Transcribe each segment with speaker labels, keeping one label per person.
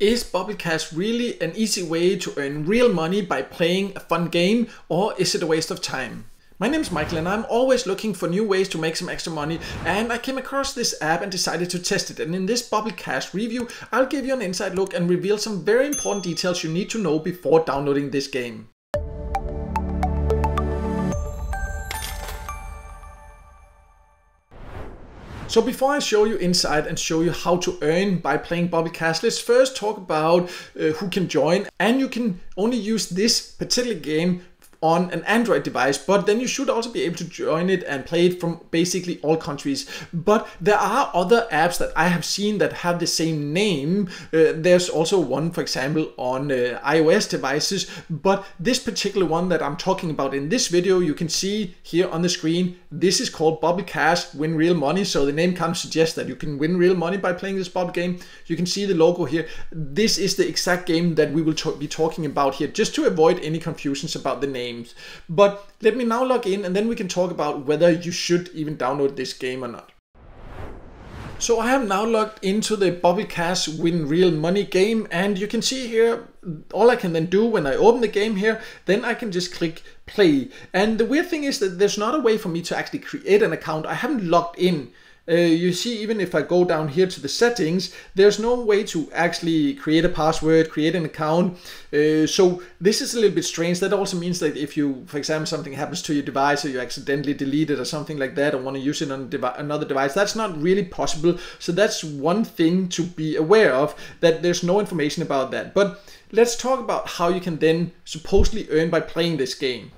Speaker 1: Is Bubblecash really an easy way to earn real money by playing a fun game or is it a waste of time? My name is Michael and I'm always looking for new ways to make some extra money and I came across this app and decided to test it and in this Bubblecash review I'll give you an inside look and reveal some very important details you need to know before downloading this game. So before I show you inside and show you how to earn by playing Bubblecash, let's first talk about uh, who can join. And you can only use this particular game on an Android device, but then you should also be able to join it and play it from basically all countries. But there are other apps that I have seen that have the same name. Uh, there's also one, for example, on uh, iOS devices, but this particular one that I'm talking about in this video, you can see here on the screen, this is called Bubblecash Win Real Money. So the name kind of suggests that you can win real money by playing this bubble game. You can see the logo here. This is the exact game that we will be talking about here, just to avoid any confusions about the name games. But let me now log in and then we can talk about whether you should even download this game or not. So I have now logged into the Bubble Cash Win Real Money game and you can see here all I can then do when I open the game here then I can just click play and the weird thing is that there's not a way for me to actually create an account I haven't logged in uh, you see even if I go down here to the settings, there's no way to actually create a password, create an account. Uh, so this is a little bit strange. That also means that if you, for example, something happens to your device or you accidentally delete it or something like that or want to use it on devi another device, that's not really possible. So that's one thing to be aware of, that there's no information about that. But let's talk about how you can then supposedly earn by playing this game.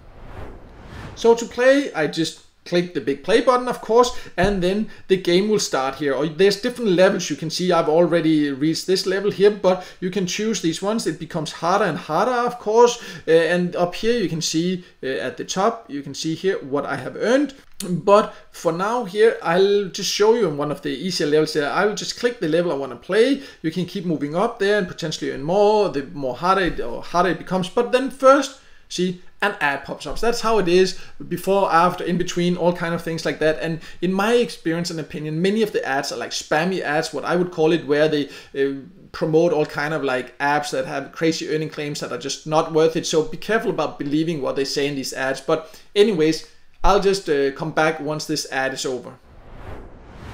Speaker 1: So to play, I just click the big play button of course and then the game will start here. Or there's different levels. You can see I've already reached this level here but you can choose these ones. It becomes harder and harder of course. Uh, and up here you can see uh, at the top you can see here what I have earned. But for now here I'll just show you in one of the easier levels here. I'll just click the level I want to play. You can keep moving up there and potentially earn more the more harder it, or harder it becomes. But then first see an ad pops up. So that's how it is before, after, in between, all kind of things like that. And in my experience and opinion, many of the ads are like spammy ads, what I would call it, where they uh, promote all kind of like apps that have crazy earning claims that are just not worth it. So be careful about believing what they say in these ads. But anyways, I'll just uh, come back once this ad is over.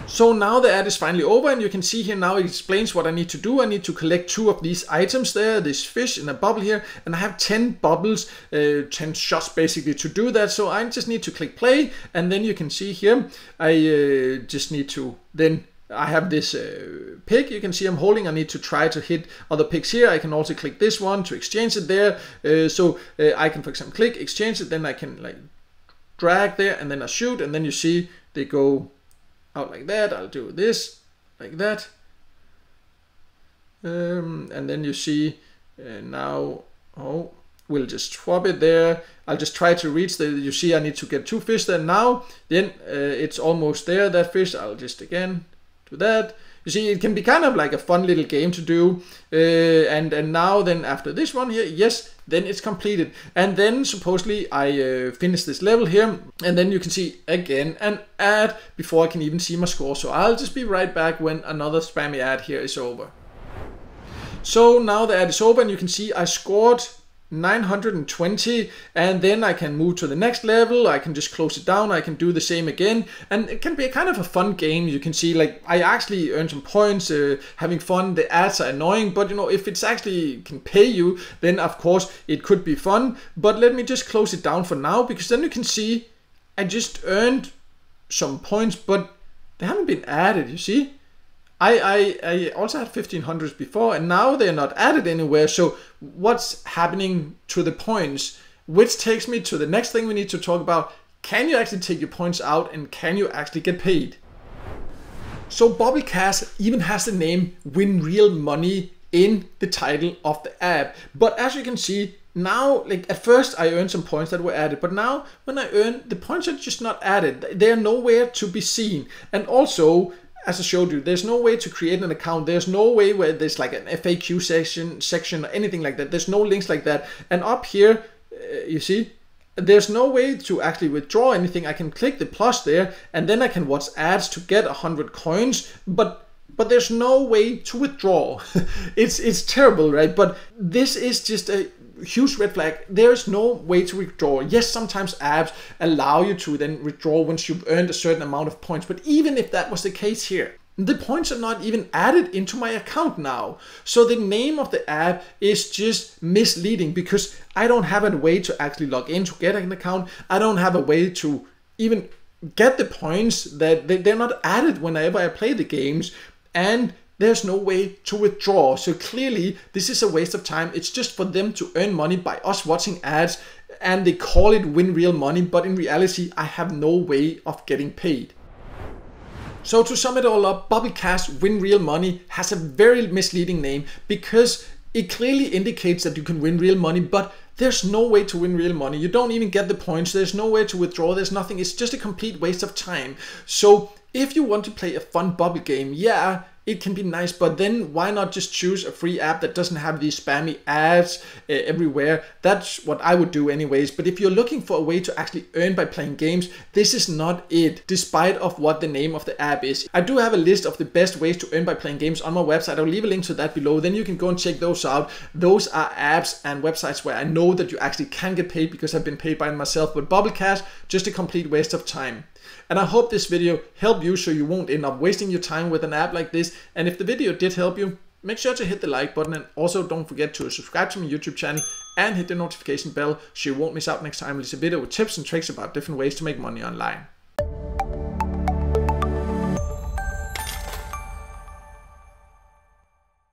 Speaker 1: So now the ad is finally over and you can see here now it explains what I need to do. I need to collect two of these items there, this fish in a bubble here, and I have 10 bubbles, uh, 10 shots basically to do that. So I just need to click play and then you can see here, I uh, just need to then I have this uh, pig you can see I'm holding I need to try to hit other pigs here I can also click this one to exchange it there uh, so uh, I can for example click exchange it then I can like drag there and then I shoot and then you see they go out like that. I'll do this like that. Um, and then you see uh, now, oh, we'll just swap it there. I'll just try to reach the, you see I need to get two fish there now. Then uh, it's almost there, that fish. I'll just again do that. You see, it can be kind of like a fun little game to do. Uh, and, and now then after this one here, yes, then it's completed. And then supposedly I uh, finish this level here. And then you can see again an ad before I can even see my score. So I'll just be right back when another spammy ad here is over. So now the ad is over and you can see I scored 920 and then I can move to the next level I can just close it down I can do the same again. And it can be a kind of a fun game you can see like I actually earn some points uh, having fun the ads are annoying but you know if it's actually can pay you then of course it could be fun. But let me just close it down for now because then you can see I just earned some points but they haven't been added you see I, I, I also had 1500s before and now they're not added anywhere. So what's happening to the points? Which takes me to the next thing we need to talk about. Can you actually take your points out and can you actually get paid? So Bubblecash even has the name Win Real Money in the title of the app. But as you can see, now like at first I earned some points that were added, but now when I earn the points are just not added. They are nowhere to be seen. And also as I showed you, there's no way to create an account. There's no way where there's like an FAQ section, section or anything like that. There's no links like that. And up here, uh, you see, there's no way to actually withdraw anything. I can click the plus there and then I can watch ads to get 100 coins. But but there's no way to withdraw. it's it's terrible, right? But this is just a huge red flag. There is no way to withdraw. Yes, sometimes apps allow you to then withdraw once you've earned a certain amount of points, but even if that was the case here, the points are not even added into my account now. So the name of the app is just misleading because I don't have a way to actually log in to get an account. I don't have a way to even get the points that they're not added whenever I play the games. And there's no way to withdraw. So clearly, this is a waste of time. It's just for them to earn money by us watching ads, and they call it win real money, but in reality, I have no way of getting paid. So to sum it all up, Bubble Cash Win Real Money has a very misleading name because it clearly indicates that you can win real money, but there's no way to win real money. You don't even get the points. There's no way to withdraw. There's nothing. It's just a complete waste of time. So if you want to play a fun bubble game, yeah, it can be nice, but then why not just choose a free app that doesn't have these spammy ads uh, everywhere? That's what I would do anyways. But if you're looking for a way to actually earn by playing games, this is not it, despite of what the name of the app is. I do have a list of the best ways to earn by playing games on my website. I'll leave a link to that below. Then you can go and check those out. Those are apps and websites where I know that you actually can get paid because I've been paid by myself. But Bubble Cash, just a complete waste of time. And I hope this video helped you so you won't end up wasting your time with an app like this. And if the video did help you, make sure to hit the like button and also don't forget to subscribe to my YouTube channel and hit the notification bell so you won't miss out next time I release a video with tips and tricks about different ways to make money online.